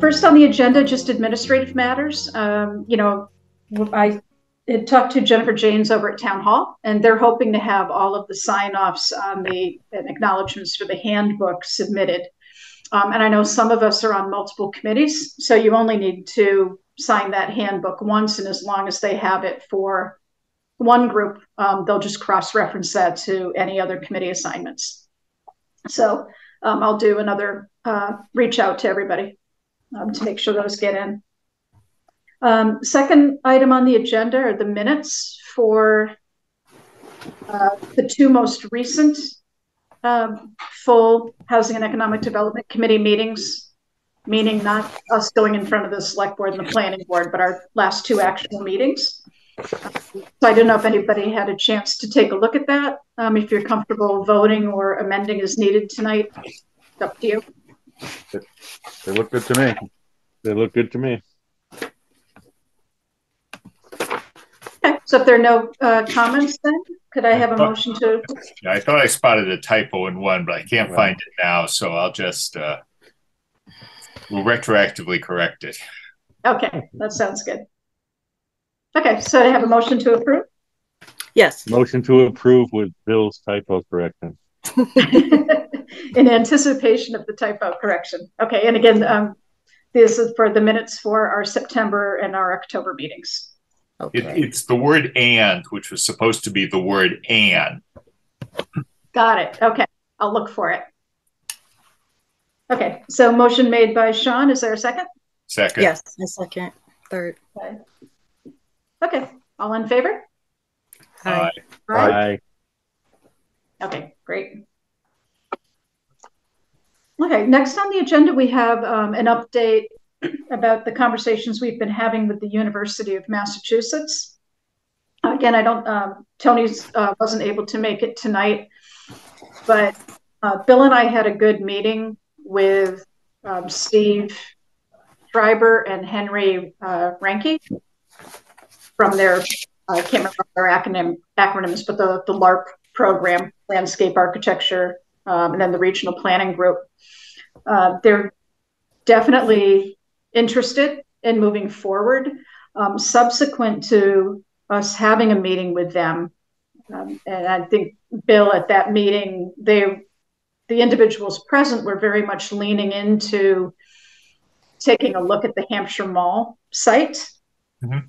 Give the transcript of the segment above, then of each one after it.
First on the agenda, just administrative matters. Um, you know, I had talked to Jennifer Janes over at Town Hall, and they're hoping to have all of the sign-offs on the and acknowledgements for the handbook submitted. Um, and I know some of us are on multiple committees, so you only need to sign that handbook once, and as long as they have it for one group, um, they'll just cross-reference that to any other committee assignments. So um, I'll do another uh, reach out to everybody um, to make sure those get in. Um, second item on the agenda are the minutes for uh, the two most recent um, full Housing and Economic Development Committee meetings, meaning not us going in front of the Select Board and the Planning Board, but our last two actual meetings. So I don't know if anybody had a chance to take a look at that. Um, if you're comfortable voting or amending as needed tonight, it's up to you. They look good to me. They look good to me. Okay, so if there are no uh, comments, then could I have a motion to? Yeah, I thought I spotted a typo in one, but I can't find it now, so I'll just uh, we'll retroactively correct it. Okay, that sounds good. Okay, so I have a motion to approve. Yes. Motion to approve with Bill's typo correction. In anticipation of the typo correction. Okay, and again, um, this is for the minutes for our September and our October meetings. It, it's the word and, which was supposed to be the word and. Got it. Okay, I'll look for it. Okay, so motion made by Sean. Is there a second? Second. Yes. A second. Third. Okay. Okay, all in favor? Aye. Aye. Okay, great. Okay, next on the agenda, we have um, an update about the conversations we've been having with the University of Massachusetts. Again, I don't, um, Tony's uh, wasn't able to make it tonight, but uh, Bill and I had a good meeting with um, Steve Schreiber and Henry uh, Renski from their, I can't remember their acronym, acronyms, but the, the LARP program, Landscape Architecture, um, and then the Regional Planning Group. Uh, they're definitely interested in moving forward. Um, subsequent to us having a meeting with them, um, and I think Bill at that meeting, they, the individuals present were very much leaning into taking a look at the Hampshire Mall site. Mhm.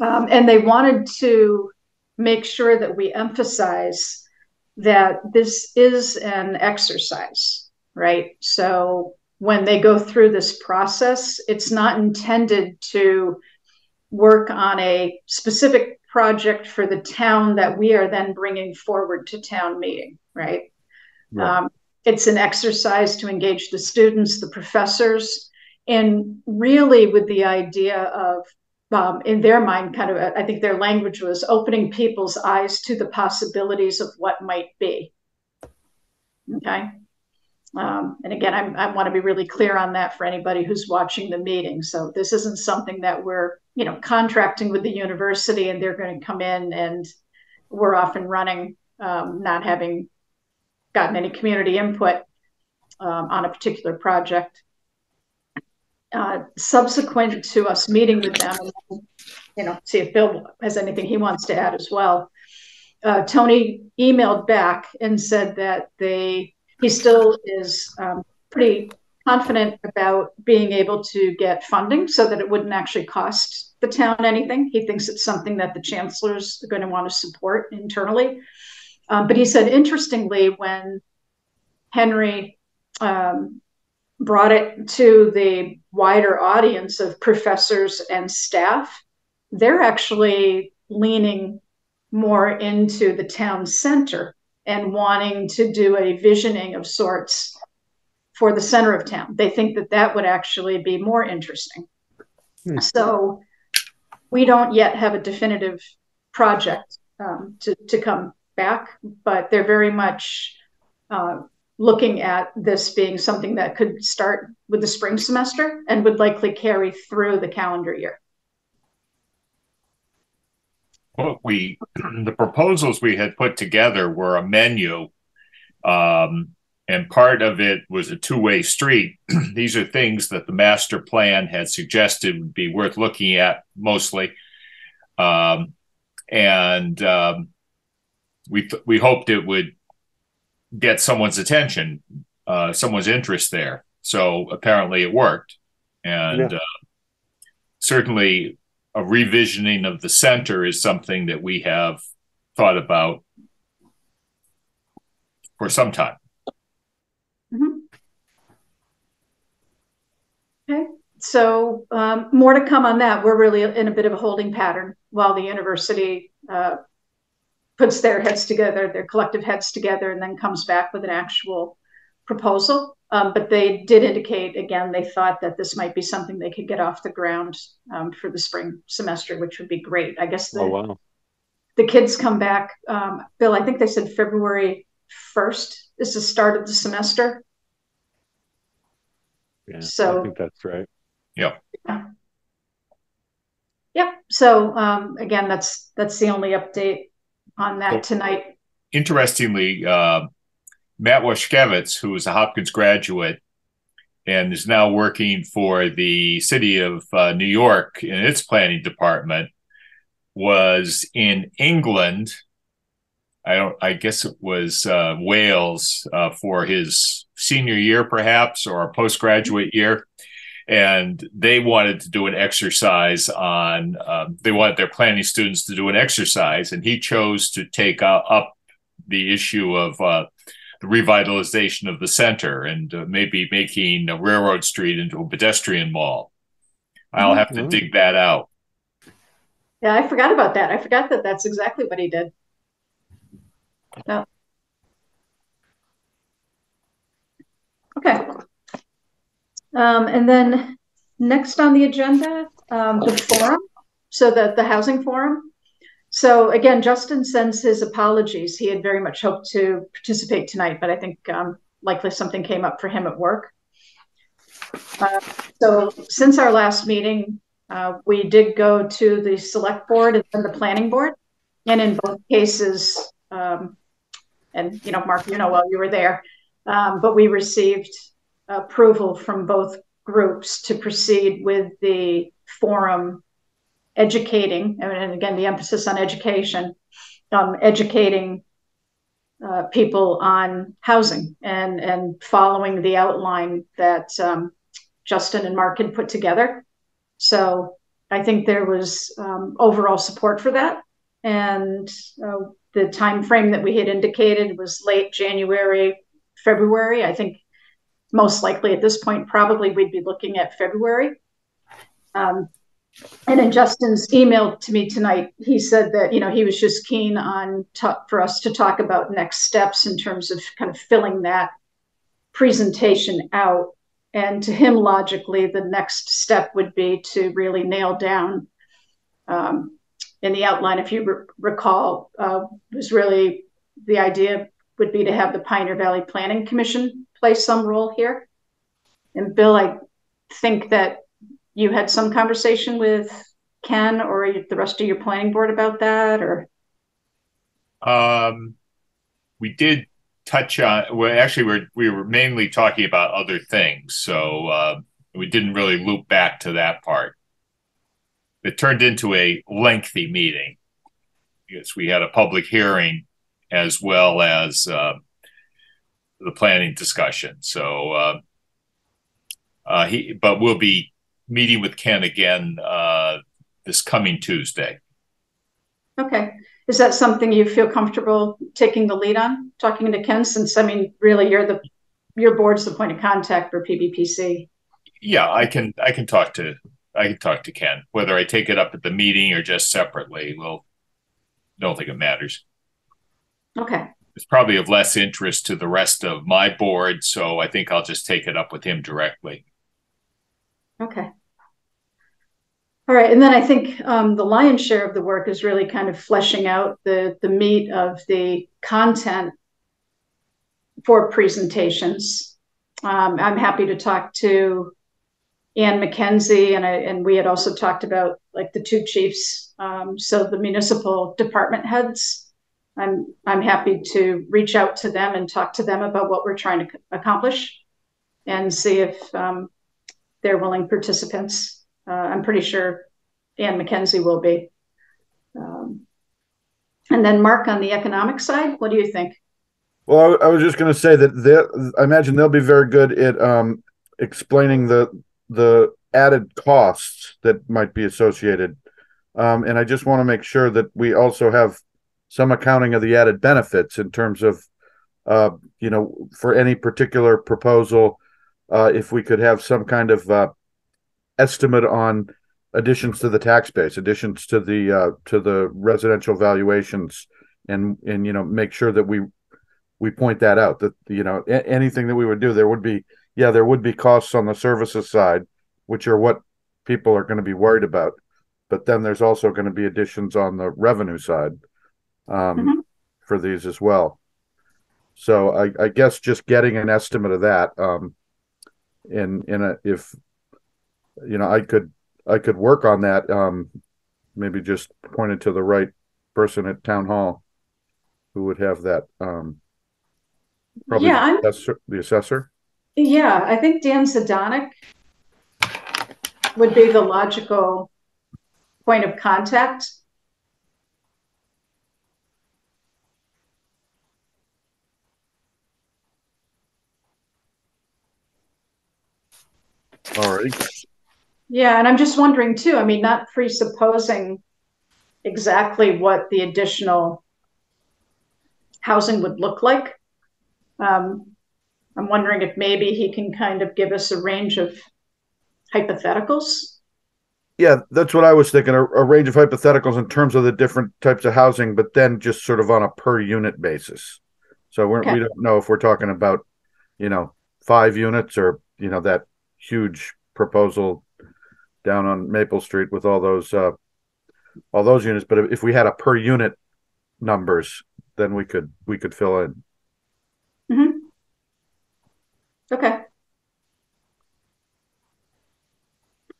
Um, and they wanted to make sure that we emphasize that this is an exercise, right? So when they go through this process, it's not intended to work on a specific project for the town that we are then bringing forward to town meeting, right? Right. Um, it's an exercise to engage the students, the professors, and really with the idea of, um, in their mind, kind of, I think their language was opening people's eyes to the possibilities of what might be. Okay. Um, and again, I'm, I want to be really clear on that for anybody who's watching the meeting. So this isn't something that we're, you know, contracting with the university and they're going to come in and we're off and running, um, not having gotten any community input um, on a particular project. Uh, subsequent to us meeting with them, you know, see if Bill has anything he wants to add as well. Uh, Tony emailed back and said that they he still is um, pretty confident about being able to get funding so that it wouldn't actually cost the town anything. He thinks it's something that the chancellors going to want to support internally. Um, but he said, interestingly, when Henry um, brought it to the wider audience of professors and staff, they're actually leaning more into the town center and wanting to do a visioning of sorts for the center of town. They think that that would actually be more interesting. Hmm. So we don't yet have a definitive project um, to, to come back, but they're very much uh, looking at this being something that could start with the spring semester and would likely carry through the calendar year. What we, the proposals we had put together were a menu. Um, and part of it was a two-way street. These are things that the master plan had suggested would be worth looking at mostly, um, and um, we we hoped it would get someone's attention, uh, someone's interest there. So apparently it worked, and Yeah. uh, certainly a revisioning of the center is something that we have thought about for some time. Mhm. Okay, so um, more to come on that. We're really in a bit of a holding pattern while the university uh, puts their heads together, their collective heads together, and then comes back with an actual proposal. Um, but they did indicate again they thought that this might be something they could get off the ground um, for the spring semester, which would be great. I guess the, Oh, wow. the kids come back. Um, Bill, I think they said February first is the start of the semester. Yeah, So- I think that's right. Yep. So um, again, that's that's the only update on that tonight. Interestingly, uh, Matt Washkevitz, who is a Hopkins graduate and is now working for the city of uh, New York in its planning department, was in England. I don't. I guess it was uh, Wales uh, for his senior year, perhaps, or a postgraduate year, and they wanted to do an exercise on. Um, they wanted their planning students to do an exercise, and he chose to take uh, up the issue of uh, the revitalization of the center and uh, maybe making a Railroad Street into a pedestrian mall. I'll have to Mhm. dig that out. Yeah, I forgot about that. I forgot that that's exactly what he did. Yeah. Okay. Um, and then next on the agenda, um, the forum, so the, the housing forum. So again, Justin sends his apologies. He had very much hoped to participate tonight, but I think um, likely something came up for him at work. Uh, so since our last meeting, uh, we did go to the select board and then the planning board. And in both cases, um, and you know, Mark, you know, well, you were there, um, but we received approval from both groups to proceed with the forum educating, and again, the emphasis on education, um, educating uh, people on housing and, and following the outline that um, Justin and Mark had put together. So I think there was um, overall support for that. And uh, the time frame that we had indicated was late January, February. I think most likely at this point, probably we'd be looking at February. Um, and in Justin's email to me tonight, he said that, you know, he was just keen on for us to talk about next steps in terms of kind of filling that presentation out. And to him, logically, the next step would be to really nail down um, in the outline, if you re- recall, uh, was really the idea would be to have the Pioneer Valley Planning Commission play some role here. And Bill, I think that you had some conversation with Ken or the rest of your planning board about that, or Um, we did touch on. Well, actually, we're we were mainly talking about other things, so uh, we didn't really loop back to that part. It turned into a lengthy meeting because we had a public hearing as well as uh, the planning discussion. So, uh, uh, he, but we'll be meeting with Ken again uh, this coming Tuesday. okay. Is that something you feel comfortable taking the lead on, talking to Ken? Since I mean, really, you're the your board's the point of contact for PVPC. Yeah, I can I can talk to I can talk to Ken. Whether I take it up at the meeting or just separately, well, don't think it matters. Okay. It's probably of less interest to the rest of my board, so I think I'll just take it up with him directly. Okay. All right, and then I think um, the lion's share of the work is really kind of fleshing out the the meat of the content for presentations. Um, I'm happy to talk to Ann McKenzie, and I and we had also talked about like the two chiefs, um, so the municipal department heads, I'm I'm happy to reach out to them and talk to them about what we're trying to accomplish, and see if um, they're willing participants. Uh, I'm pretty sure Ann McKenzie will be. Um, and then Mark on the economic side, what do you think? Well, I, was just going to say that I imagine they'll be very good at um, explaining the the added costs that might be associated, um, and I just want to make sure that we also have some accounting of the added benefits in terms of, uh, you know, for any particular proposal, uh, if we could have some kind of uh, estimate on additions to the tax base, additions to the uh, to the residential valuations, and and you know make sure that we we point that out that you know a- anything that we would do there would be yeah there would be costs on the services side, which are what people are going to be worried about, but then there's also going to be additions on the revenue side um, Mhm. for these as well. So I, I guess just getting an estimate of that um, in in a if you know I could I could work on that. Um, maybe just pointed to the right person at town hall who would have that. Um, probably Yeah, I'm- the assessor, the assessor. Yeah, I think Dan Sedonic would be the logical point of contact. All right. Yeah, and I'm just wondering too, I mean, not presupposing exactly what the additional housing would look like. Um, I'm wondering if maybe he can kind of give us a range of hypotheticals. Yeah, that's what I was thinking. A, a range of hypotheticals in terms of the different types of housing, but then just sort of on a per unit basis. So we're, Okay. we don't know if we're talking about, you know, five units or you know that huge proposal down on Maple Street with all those uh, all those units. But if, we had a per unit numbers, then we could we could fill in. Okay.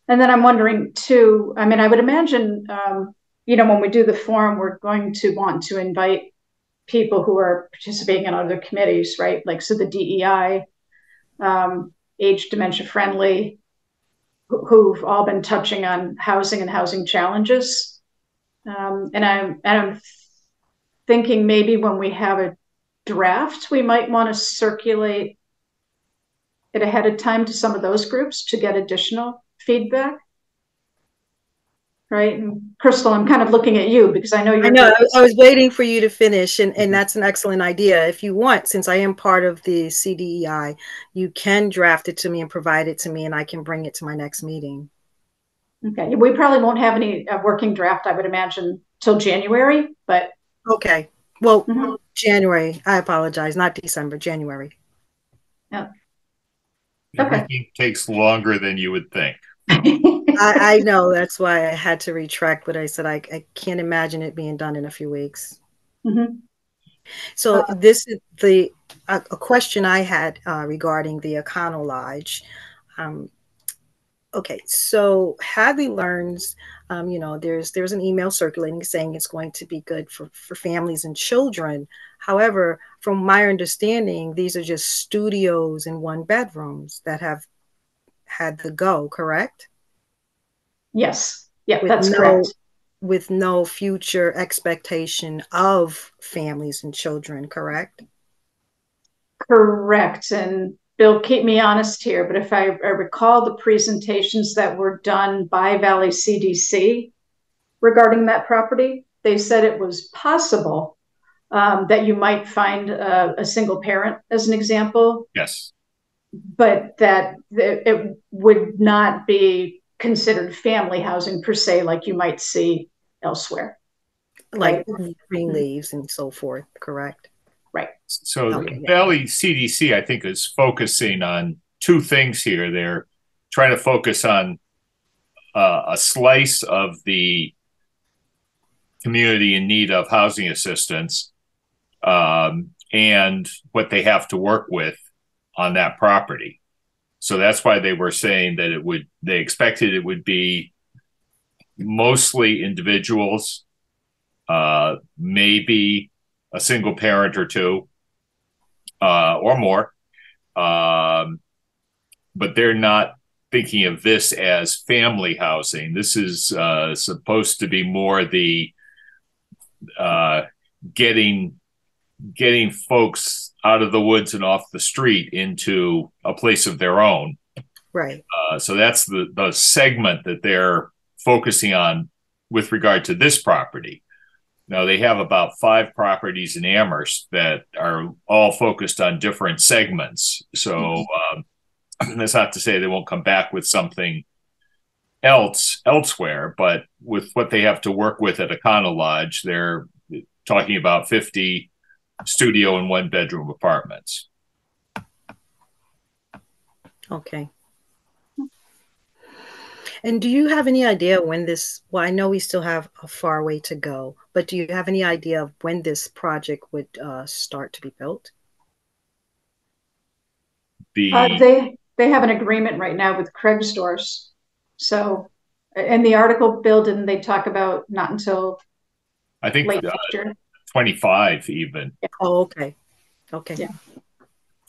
And then I'm wondering too, I mean, I would imagine, um, you know, when we do the forum, we're going to want to invite people who are participating in other committees, right? Like, so the DEI, um, age dementia friendly, who- who've all been touching on housing and housing challenges. Um, and I'm, and I'm thinking maybe when we have a draft, we might want to circulate it ahead of time to some of those groups to get additional feedback. Right? And Crystal, I'm kind of looking at you because I know you're. I know. I, I was waiting for you to finish, and, and that's an excellent idea. If you want, since I am part of the CDEI, you can draft it to me and provide it to me, and I can bring it to my next meeting. Okay, we probably won't have any uh, working draft, I would imagine, till January, but Okay. Well, Mhm. January. I apologize. Not December. January. Everything takes longer than you would think. I, I know. That's why I had to retract what I said. I, I can't imagine it being done in a few weeks. Mhm. So this is the a, a question I had uh, regarding the Econo Lodge. Um, okay, so Hadley learns. Um, you know, there's there's an email circulating saying it's going to be good for for families and children. However, from my understanding, these are just studios and one bedrooms that have had the go. Correct? Yes, yeah, With that's no- correct. with no future expectation of families and children, correct? Correct. And Bill, keep me honest here, but if I, I recall the presentations that were done by Valley CDC regarding that property, they said it was possible um, that you might find a, a single parent, as an example, Yes. but that it would not be considered family housing per se, like you might see elsewhere. Like Right. green leaves and so forth, correct? Right. So Okay, yeah. Valley CDC, I think, is focusing on two things here. They're trying to focus on uh, a slice of the community in need of housing assistance um, and what they have to work with on that property. So that's why they were saying that it would, they expected it would be mostly individuals, uh, maybe a single parent or two uh, or more. Um, but they're not thinking of this as family housing. This is uh, supposed to be more the uh, getting getting folks out of the woods and off the street into a place of their own. Right. Uh, so that's the the segment that they're focusing on with regard to this property. Now they have about five properties in Amherst that are all focused on different segments. So um, that's not to say they won't come back with something else elsewhere, but with what they have to work with at Econo Lodge, they're talking about 50 studio and one bedroom apartments. Okay. And do you have any idea when this? Well, I know we still have a far way to go, but do you have any idea of when this project would uh, start to be built? The uh, they they have an agreement right now with Craig's Doors, so in the article Bill didn't they talk about not until I think late uh. 25 even. Oh, okay. Okay. Yeah.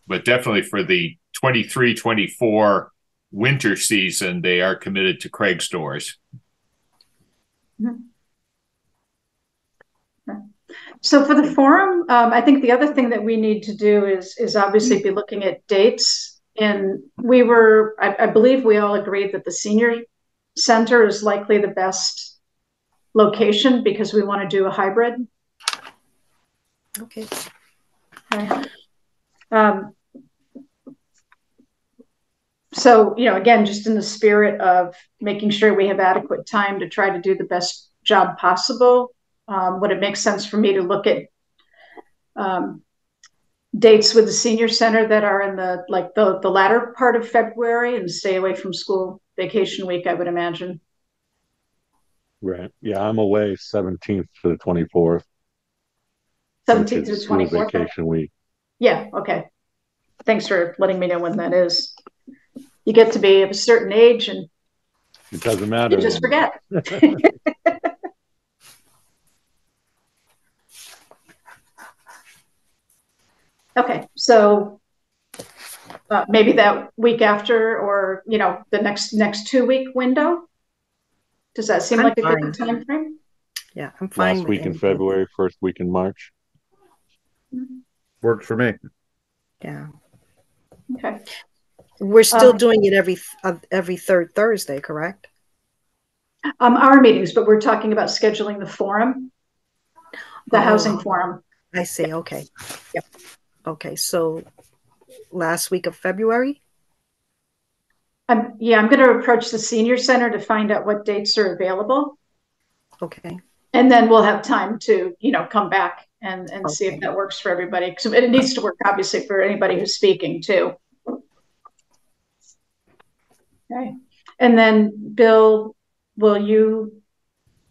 But definitely for the 23 24 winter season, they are committed to Craig's Doors. Mm-hmm. So for the forum, um, I think the other thing that we need to do is is obviously be looking at dates. And we were, I, I believe, we all agreed that the senior center is likely the best location because we want to do a hybrid. Okay. okay. Um, so you know again just in the spirit of making sure we have adequate time to try to do the best job possible um, would it make sense for me to look at um, dates with the senior center that are in the like the, the latter part of february and stay away from school vacation week i would imagine right yeah i'm away 17th to the 24th 17th to the 24th vacation week yeah okay thanks for letting me know when that is you get to be of a certain age and it doesn't matter. You just forget. okay, so uh, maybe that week after, or you know, the next next two week window. Does that seem I'm like a good time frame? Yeah, I'm fine. Last week in February, first week in March. Mm-hmm. Works for me. Yeah. Okay. We're still um, doing it every uh, every third Thursday, correct? Um, our meetings, but we're talking about scheduling the forum, the oh, housing forum. I see. Okay. Yep. Okay. So last week of February. Um, yeah, I'm going to approach the senior center to find out what dates are available. Okay. And then we'll have time to, you know, come back and and okay. see if that works for everybody. Because it needs to work, obviously, for anybody who's speaking too. Okay. And then, Bill, will you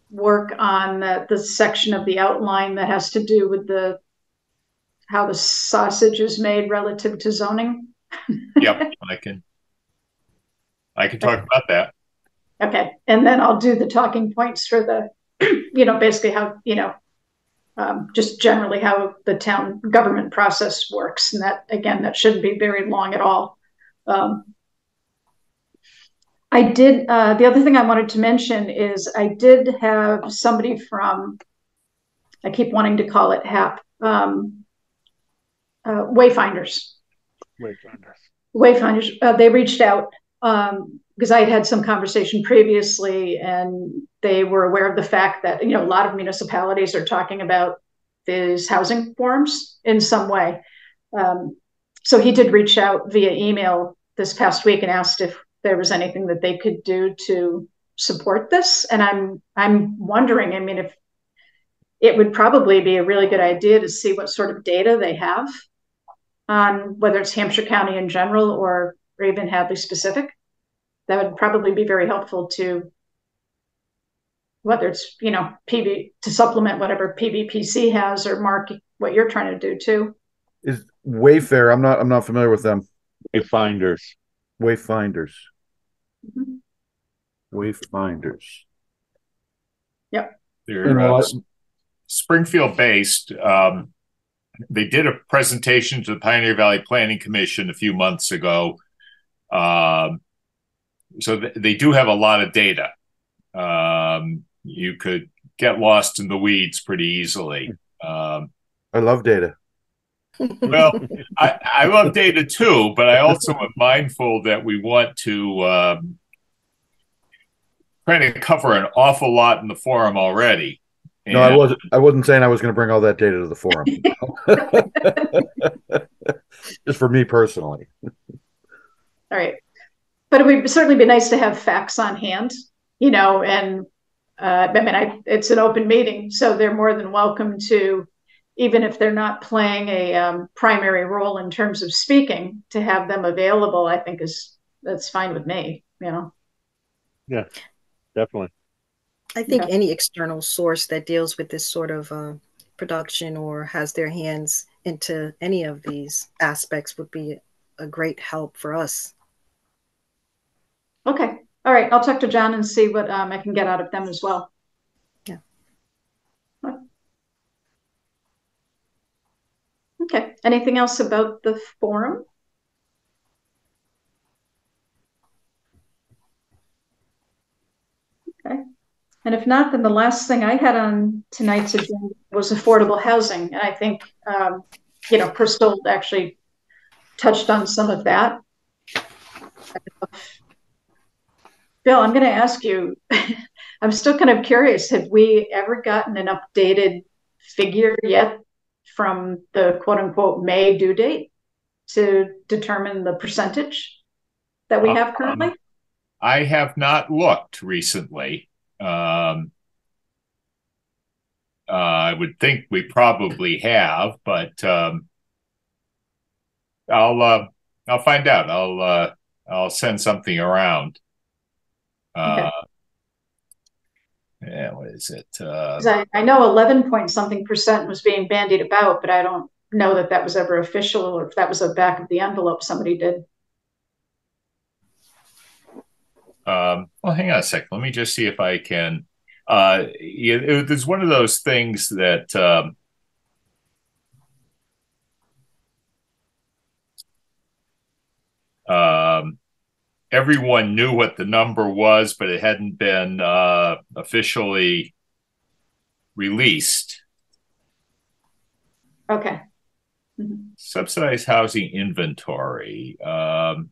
work on the, the section of the outline that has to do with the how the sausage is made relative to zoning? yep, I can. I can talk okay. about that. Okay, and then I'll do the talking points for the, you know, basically how you know, um, just generally how the town government process works, and that again, that shouldn't be very long at all. Um, I did, uh, the other thing I wanted to mention is I did have somebody from, I keep wanting to call it HAP, um, uh, Wayfinders. Wayfinders. Wayfinders. Uh, they reached out um, because I had had some conversation previously, and they were aware of the fact that you know a lot of municipalities are talking about these housing forms in some way. Um, so he did reach out via email this past week and asked if there was anything that they could do to support this. And I'm I'm wondering, I mean, if it would probably be a really good idea to see what sort of data they have on whether it's Hampshire County in general or, or even Hadley specific. That would probably be very helpful to whether it's you know PB to supplement whatever PVPC has or mark what you're trying to do too. Is Wayfair? I'm not. I'm not familiar with them. Wayfinders. Wayfinders. Mm-hmm. Wayfinders. Yep. They're uh, Springfield based. Um, they did a presentation to the Pioneer Valley Planning Commission a few months ago. Um, so th- they do have a lot of data. Um, you could get lost in the weeds pretty easily. Um, I love data. well, I, I love data too, but I also am mindful that we want to um, trying to cover an awful lot in the forum already. No, I wasn't. I wasn't saying I was going to bring all that data to the forum. Just for me personally. All right, but it would certainly be nice to have facts on hand, you know. And uh, I mean, I, it's an open meeting, so they're more than welcome to, even if they're not playing a um, primary role in terms of speaking, to have them available. I think is that's fine with me. You know. Yeah, definitely. I think yeah. any external source that deals with this sort of uh, production or has their hands into any of these aspects would be a great help for us. Okay. All right. I'll talk to John and see what um, I can get out of them as well. Yeah. Okay. Anything else about the forum? Okay. And if not, then the last thing I had on tonight's agenda was affordable housing. And I think, um, you know, Crystal actually touched on some of that. Bill, I'm going to ask you, I'm still kind of curious. Have we ever gotten an updated figure yet from the quote unquote May due date to determine the percentage that we have um, currently? I have not looked recently. Um, uh, I would think we probably have, but um, I'll uh, I'll find out. I'll uh, I'll send something around. Uh, okay. Yeah, what is it? Uh, I, I know eleven point something percent was being bandied about, but I don't know that that was ever official or if that was a back of the envelope somebody did. Um, well, hang on a sec. Let me just see if I can. Uh, it, it, it's one of those things that um, um, everyone knew what the number was, but it hadn't been uh, officially released. Okay. Mm-hmm. Subsidized housing inventory. Um,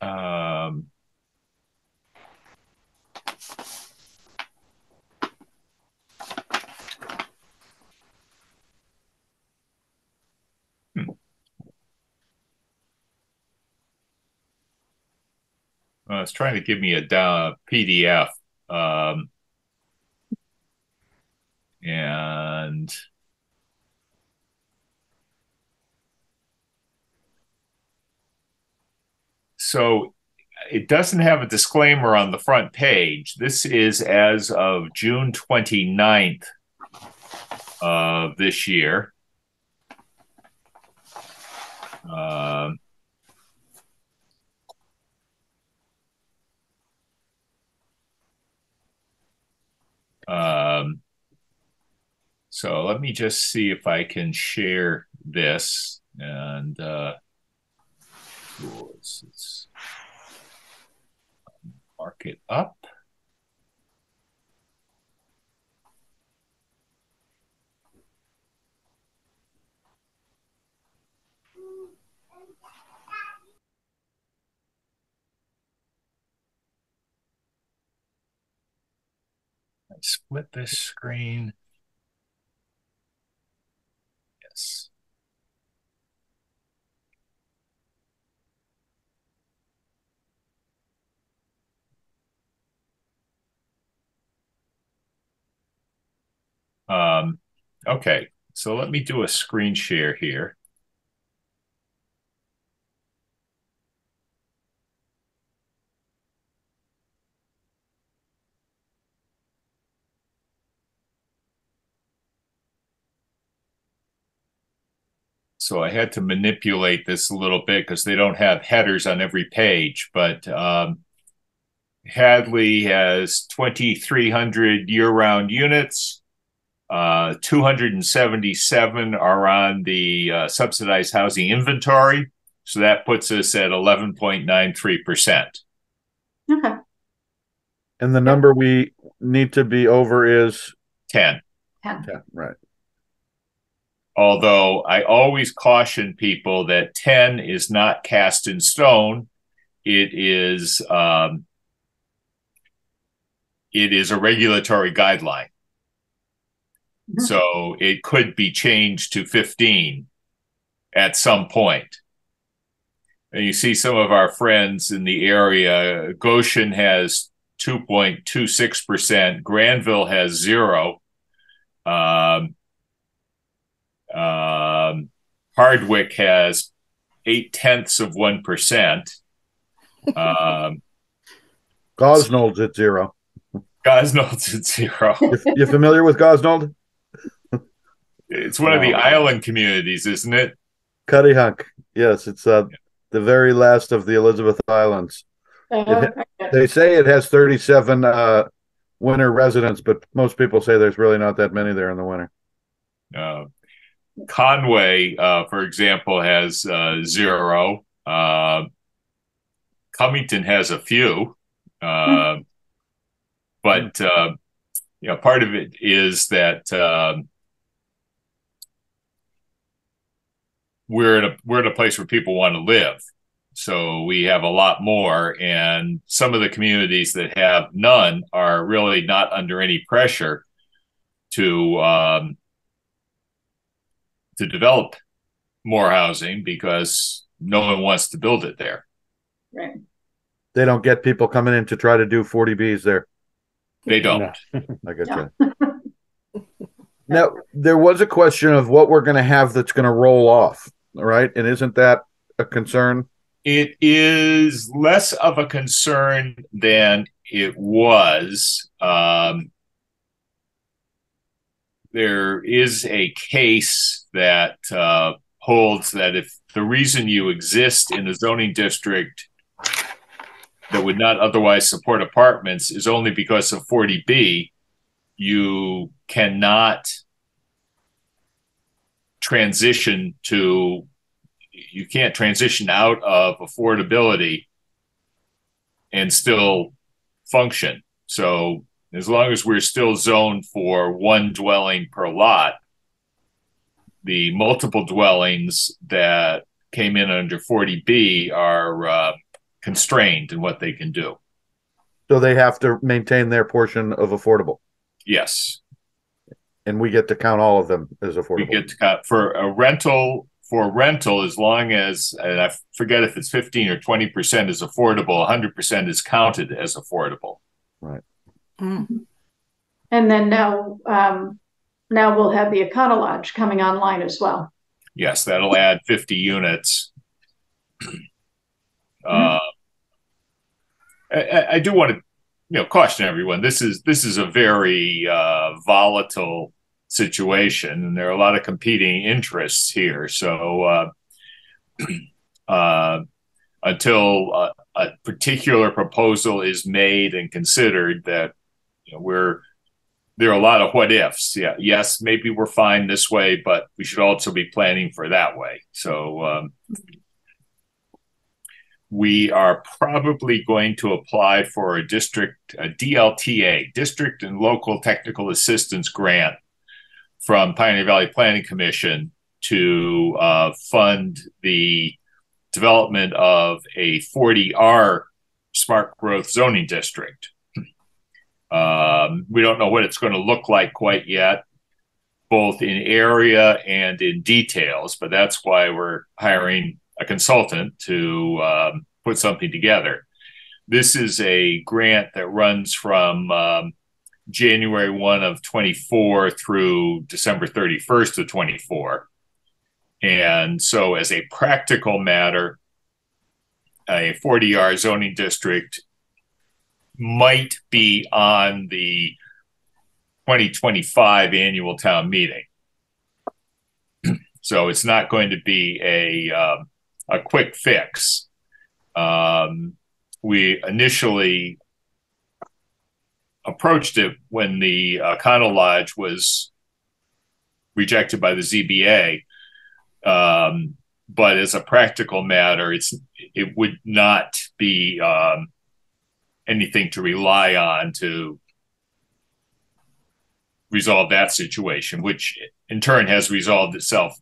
Um, hmm. It's trying to give me a down PDF. Um, and so it doesn't have a disclaimer on the front page. This is as of June 29th of this year. Um, um, so let me just see if I can share this and uh, it's, it's mark it up. Split this screen. Yes. Um, okay, so let me do a screen share here. So I had to manipulate this a little bit because they don't have headers on every page. But um, Hadley has 2,300 year round units. Uh, 277 are on the uh, subsidized housing inventory. So that puts us at 11.93%. Okay. And the number we need to be over is 10. 10. yeah, right. Although I always caution people that 10 is not cast in stone. It is um, it is a regulatory guideline. Mhm. So it could be changed to 15 at some point. And you see some of our friends in the area, Goshen has 2.26%, Granville has zero. Um, um, Hardwick has eight tenths of 1%. Um, Gosnold's at zero. Gosnold's at zero. You, you familiar with Gosnold? It's one of the island communities, isn't it? Cuttyhunk. Yes, it's uh, the very last of the Elizabeth Islands. Uh, okay. They say it has 37 uh, winter residents, but most people say there's really not that many there in the winter. Uh, Conway, uh, for example, has uh, zero. Uh, Cummington has a few, uh, but uh, you know, part of it is that um, we're in a we're in a place where people want to live. So we have a lot more, and some of the communities that have none are really not under any pressure to um, to develop more housing because no one wants to build it there. Right. They don't get people coming in to try to do 40Bs there. They don't. No. I get Yeah. you. now, there was a question of what we're going to have that's going to roll off, right? And isn't that a concern? It is less of a concern than it was. Um, there is a case that uh, holds that if the reason you exist in a zoning district that would not otherwise support apartments is only because of 40B, you cannot transition to you can't transition out of affordability and still function. So as long as we're still zoned for one dwelling per lot, the multiple dwellings that came in under 40B are uh, constrained in what they can do. So they have to maintain their portion of affordable, Yes, and we get to count all of them as affordable. we get to cut for a rental for rental as long as and I forget if it's 15 or 20 percent is affordable, 100 percent is counted as affordable. Mm. And then now, um, now we'll have the Econo Lodge coming online as well. Yes, that'll add 50 units. Uh, I, I- I do want to, you know, caution everyone. This is this is a very uh, volatile situation, and there are a lot of competing interests here. So uh, uh, until a, a particular proposal is made and considered, that you know, we're there are a lot of what ifs. Yeah, yes, maybe we're fine this way, but we should also be planning for that way. So um, we are probably going to apply for a district, a DLTA, District and Local Technical Assistance Grant from Pioneer Valley Planning Commission to uh, fund the development of a 40R smart growth zoning district. Um, we don't know what it's going to look like quite yet, both in area and in details, but that's why we're hiring a consultant to um, put something together. This is a grant that runs from um, January 1 of 24 through December 31st of 24. And so, as a practical matter, a 40R zoning district might be on the 2025 annual town meeting. So it's not going to be a um, a quick fix. Um, we initially approached it when the uh, Econo Lodge was rejected by the ZBA. Um, but as a practical matter, it's it would not be um, anything to rely on to resolve that situation, which in turn has resolved itself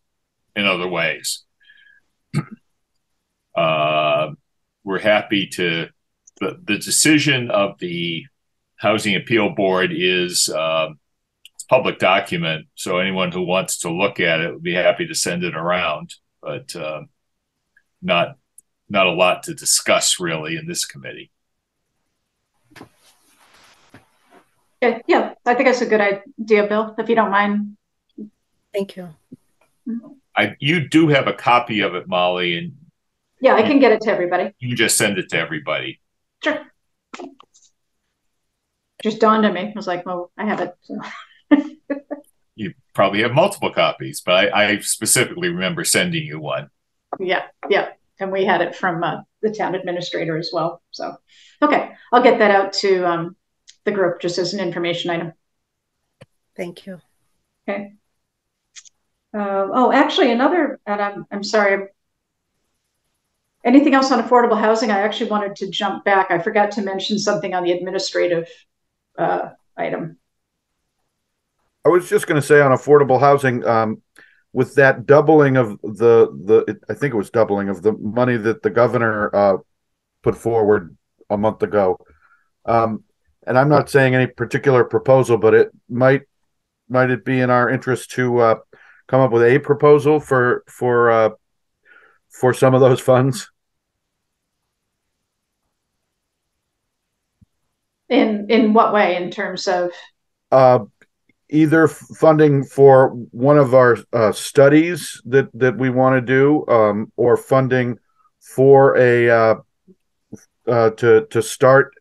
in other ways. uh, we're happy to the, the decision of the Housing Appeal Board is uh, public document, so anyone who wants to look at it would be happy to send it around. But uh, not not a lot to discuss really in this committee. Okay, yeah, I think that's a good idea, Bill. If you don't mind. Thank you. I you do have a copy of it, Molly, and yeah, I can get it to everybody. You just send it to everybody. Sure. Just dawned on me. I was like, well, I have it. So. you probably have multiple copies, but I, I, specifically remember sending you one. Yeah, yeah. And we had it from uh, the town administrator as well. So, okay, I'll get that out to um, the group just as an information item. Thank you. Okay. Uh, oh, actually, another, and I'm, I'm sorry. Anything else on affordable housing? I actually wanted to jump back. I forgot to mention something on the administrative uh, item. I was just going to say on affordable housing, um, with that doubling of the the, I think it was doubling of the money that the governor uh, put forward a month ago. Um, and I'm not saying any particular proposal, but it might might it be in our interest to uh, come up with a proposal for for uh, for some of those funds? In in what way? In terms of uh, either funding for one of our uh, studies that that we want to do, um, or funding for a uh, uh, to to start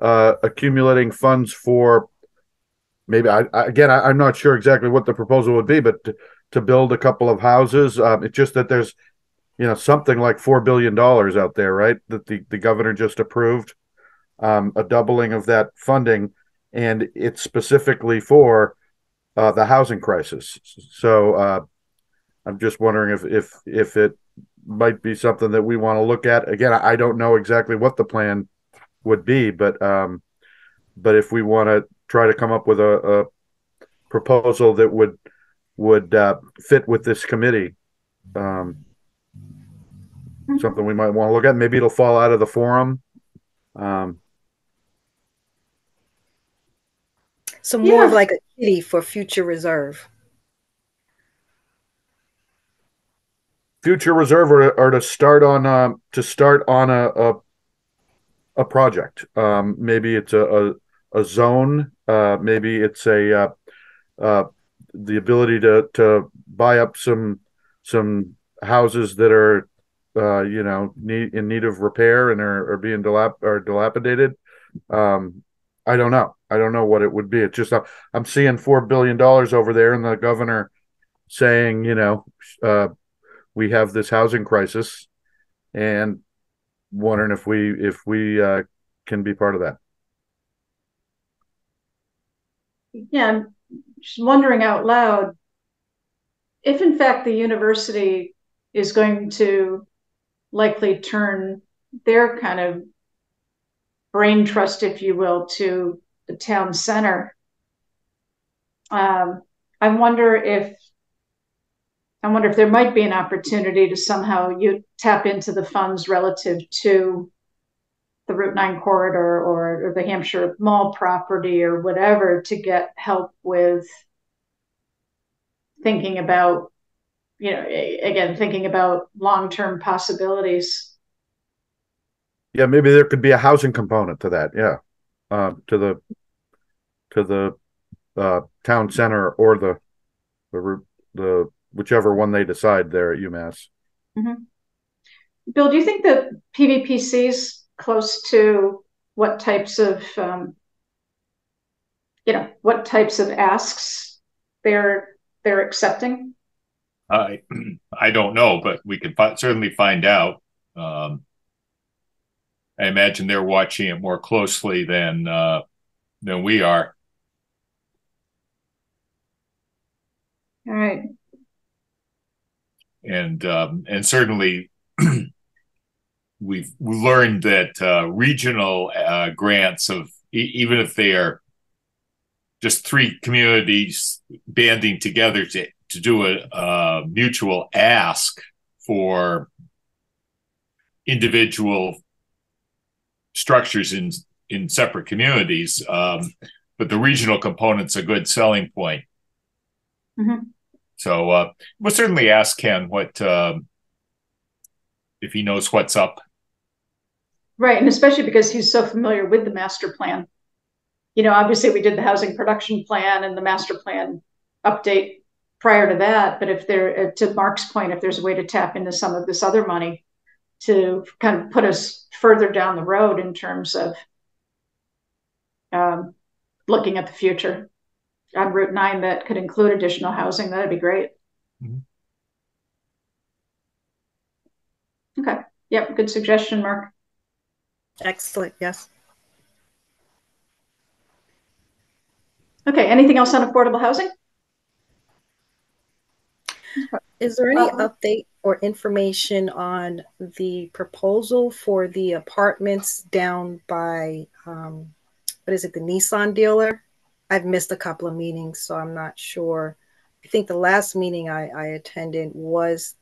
uh, accumulating funds for maybe I, I again I, am not sure exactly what the proposal would be, but to, to build a couple of houses. Um, it's just that there's you know something like four billion dollars out there, right? That the the governor just approved um, a doubling of that funding, and it's specifically for uh, the housing crisis. So uh, I'm just wondering if if if it might be something that we want to look at. Again, I don't know exactly what the plan would be, but um, but if we want to try to come up with a, a proposal that would would uh, fit with this committee, um, something we might want to look at. Maybe it'll fall out of the forum. Um, so more yeah. of like a kitty for future reserve. Future reserve, or, or to start on uh, to start on a, a a project. Um, maybe it's a, a, a zone. Uh, maybe it's a uh, uh, the ability to to buy up some some houses that are uh, you know need, in need of repair and are, are being dilap are dilapidated. Um, I don't know. I don't know what it would be. It's just I'm seeing four billion dollars over there, and the governor saying, you know, uh, we have this housing crisis, and wondering if we if we uh, can be part of that. Yeah, I'm just wondering out loud if, in fact, the university is going to likely turn their kind of brain trust, if you will, to the town center. Um, I wonder if I wonder if there might be an opportunity to somehow you tap into the funds relative to the Route 9 corridor or, or the Hampshire Mall property or whatever to get help with thinking about, you know, again, thinking about long term possibilities. Yeah, maybe there could be a housing component to that. Yeah, uh, to the to the uh, town center or the the the whichever one they decide there at UMass. Mm-hmm. Bill, do you think that PVPC is close to what types of, um, you know, what types of asks they're they're accepting? I I don't know, but we can fi- certainly find out. Um, I imagine they're watching it more closely than uh, than we are. All right. And um, and certainly we've learned that uh, regional uh, grants of e- even if they are just three communities banding together to to do a, a mutual ask for individual structures in in separate communities um, but the regional component's a good selling point Mhm. So uh, we'll certainly ask ken what um, if he knows what's up Right, and especially because he's so familiar with the master plan. You know, obviously we did the housing production plan and the master plan update prior to that, but if there, uh, to Mark's point, if there's a way to tap into some of this other money to kind of put us further down the road in terms of um, looking at the future on Route 9 that could include additional housing, that'd be great. Mhm. Okay, yep, good suggestion, Mark. Excellent. Yes. Okay, anything else on affordable housing? Is there any Uh-huh. update or information on the proposal for the apartments down by, um, what is it, the Nissan dealer? I've missed a couple of meetings, so I'm not sure. I think the last meeting I, I attended was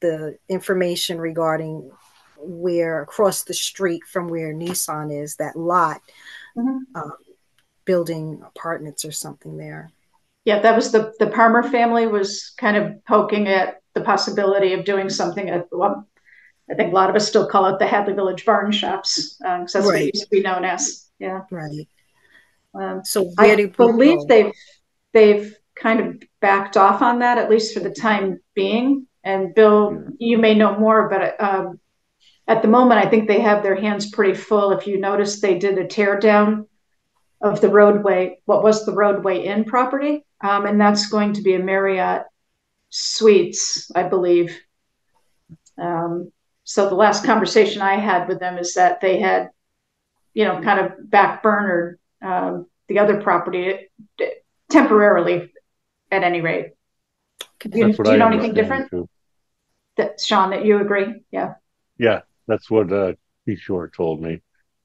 the information regarding where across the street from where Nissan is, that lot, Mhm. um, building apartments or something there. Yeah, that was the, the Palmer family was kind of poking at the possibility of doing something at, well, I think a lot of us still call it the Hadley Village Barn Shops, um, 'cause that's what it used to be known as, yeah. Right. Um, So where I do we believe go? they've, they've kind of backed off on that, at least for the time being. And Bill, you may know more, but, um, at the moment, I think they have their hands pretty full. If you notice, they did a tear down of the roadway, what was the Rodeway Inn property. Um, and that's going to be a Marriott Suites, I believe. Um, so the last conversation I had with them is that they had, you know, kind of back backburnered um, the other property temporarily, at any rate. Do you, do you know anything different? too. That Sean, that you agree? Yeah. Yeah, that's what uh Keith Shore told me.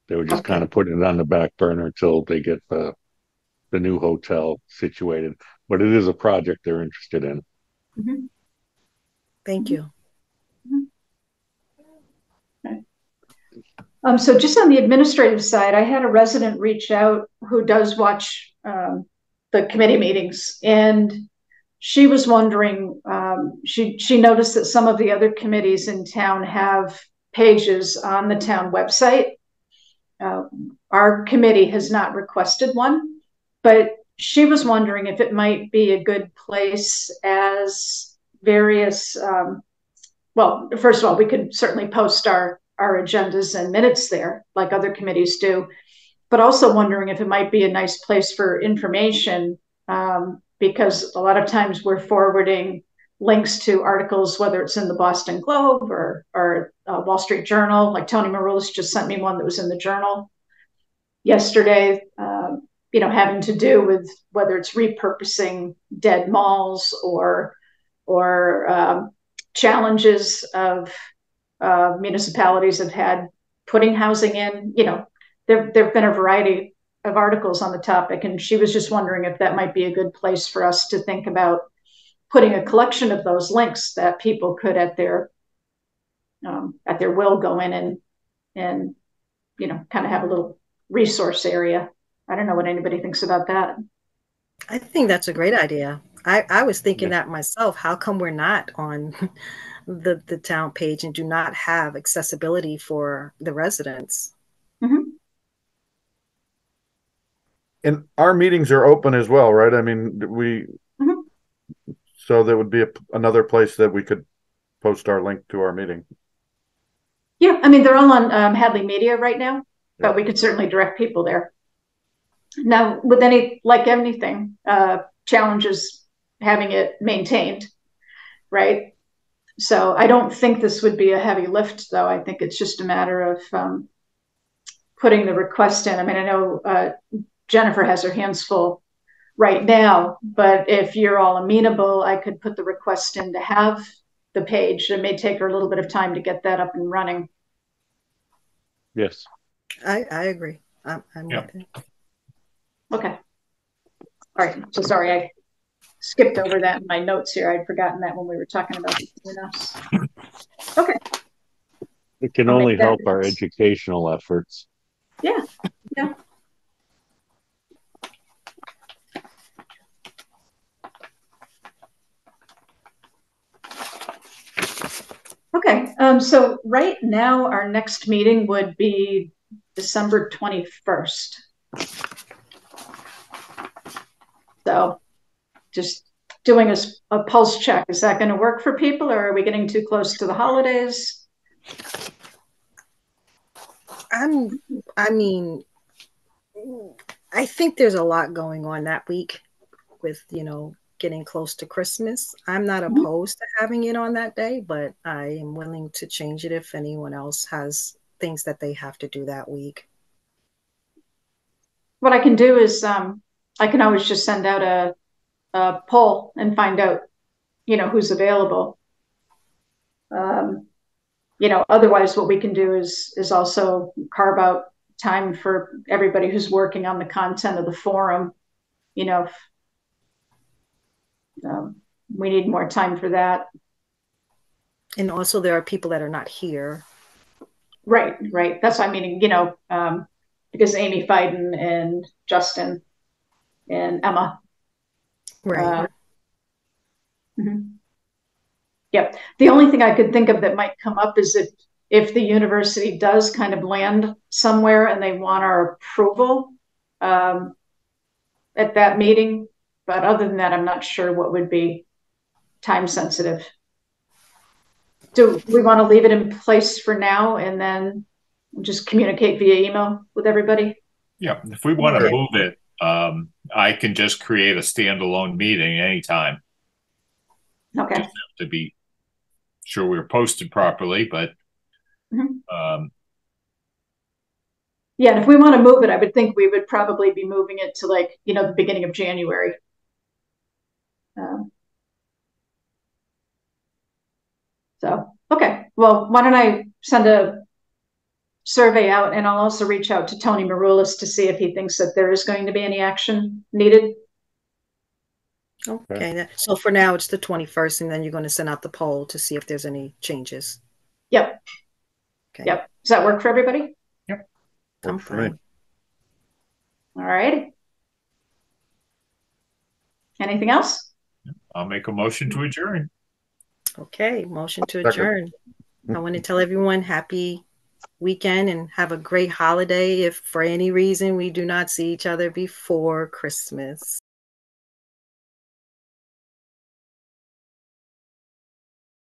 They were just Okay. kind of putting it on the back burner until they get the the new hotel situated. But it is a project they're interested in. Thank you. Um, so just on the administrative side, I had a resident reach out who does watch um, the committee meetings, and she was wondering. Um, she she noticed that some of the other committees in town have pages on the town website. Uh, our committee has not requested one, but she was wondering if it might be a good place as various. Um, well, first of all, we could certainly post our our agendas and minutes there, like other committees do, but also wondering if it might be a nice place for information, um, because a lot of times we're forwarding links to articles, whether it's in the Boston Globe or or uh, Wall Street Journal. Like Tony Maroulis just sent me one that was in the Journal yesterday. Um, you know, having to do with whether it's repurposing dead malls or or um, challenges of uh, municipalities have had putting housing in. You know, there there have been a variety of articles on the topic, and she was just wondering if that might be a good place for us to think about putting a collection of those links that people could, at their um, at their will, go in and and you know, kind of have a little resource area. I don't know what anybody thinks about that. I think that's a great idea. I, I was thinking that myself. How come we're not on the, the town page and do not have accessibility for the residents? And our meetings are open as well, right? I mean, we, Mhm. so there would be a, another place that we could post our link to our meeting. Yeah, I mean, they're all on um, Hadley Media right now, Yeah. but we could certainly direct people there. Now, with any, like anything, uh, challenges having it maintained. right? So I don't think this would be a heavy lift, though. I think it's just a matter of um, putting the request in. I mean, I know uh, Jennifer has her hands full right now, but if you're all amenable, I could put the request in to have the page. It may take her a little bit of time to get that up and running. Yes. I, I agree. I'm, I'm Yeah. with it. Okay. All right. So sorry, I skipped over that in my notes here. I'd forgotten that when we were talking about the. Okay. It can I'll only help our educational efforts. Yeah. Yeah. Okay, um, so right now, our next meeting would be December twenty-first. So, just doing a, a pulse check, is that gonna work for people, or are we getting too close to the holidays? I'm, I mean, I think there's a lot going on that week with, you know, getting close to Christmas. I'm not Mhm. opposed to having it on that day, but I am willing to change it if anyone else has things that they have to do that week. What I can do is, um, I can always just send out a, poll and find out, you know, who's available. Um, you know, otherwise what we can do is, is also carve out time for everybody who's working on the content of the forum. You know, if, um, we need more time for that. And also there are people that are not here. Right, right. That's what I mean, you know, um, because Amy Fiden and Justin and Emma Right. Uh, mhm. Yep. The only thing I could think of that might come up is if if the university does kind of land somewhere and they want our approval um, at that meeting. But other than that, I'm not sure what would be time sensitive. Do we want to leave it in place for now and then just communicate via email with everybody? Yeah, if we want to move it, um, I can just create a standalone meeting anytime Okay. to be sure we're posted properly, but Mhm. um, Yeah, and if we want to move it, I would think we would probably be moving it to like, you know, the beginning of January. Um, so, okay, well, why don't I send a survey out and I'll also reach out to Tony Maroulis to see if he thinks that there is going to be any action needed. Okay. that- So for now, it's the 21st, and then you're going to send out the poll to see if there's any changes. Yep, Okay. yep. Does that work for everybody? Yep. I'm Works for me. fine. All right. Anything else? I'll make a motion to adjourn. Okay, motion to Second. adjourn. I want to tell everyone happy weekend and have a great holiday if for any reason we do not see each other before Christmas.